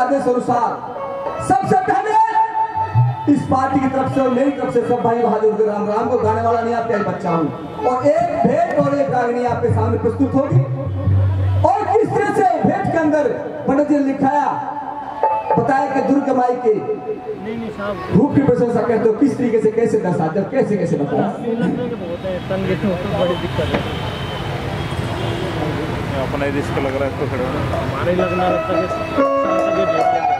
अनुसार सबसे पहले इस पार्टी की तरफ़ से और मेरी तरफ़ से सब भाई बहादुर के राम राम को गाने वाला नहीं आपका बच्चा हूँ। और एक भेंट और एक रागनी आपके सामने प्रस्तुत होगी। और किस तरह से भेंट के अंदर पंडित जी ने लिखाया बताया कि दुर्गा माई के नहीं नहीं रूप की प्रशंसा करते हो किस तरीके से कैसे दर्शाते हो कैसे कैसे बताया? है तो है अपना ही रिस्क लग रहा है इसको खड़े होने हमारे लगना लगता है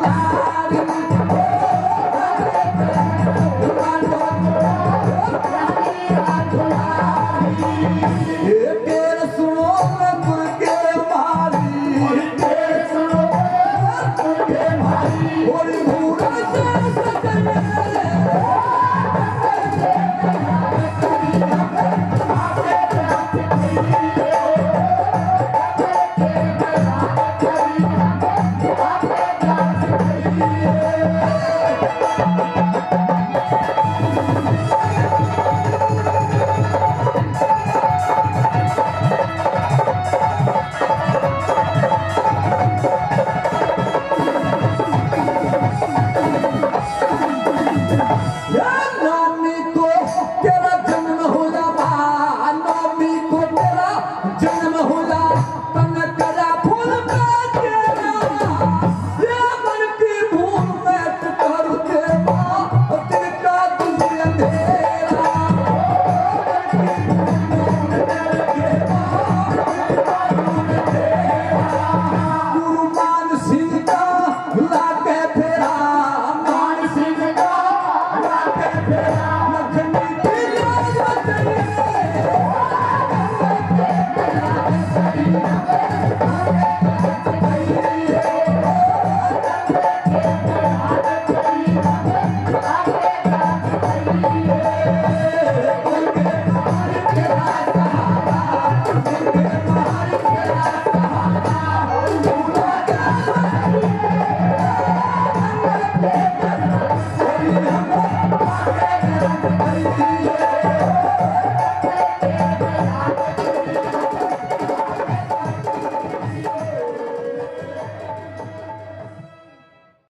ना को तेरा Hey.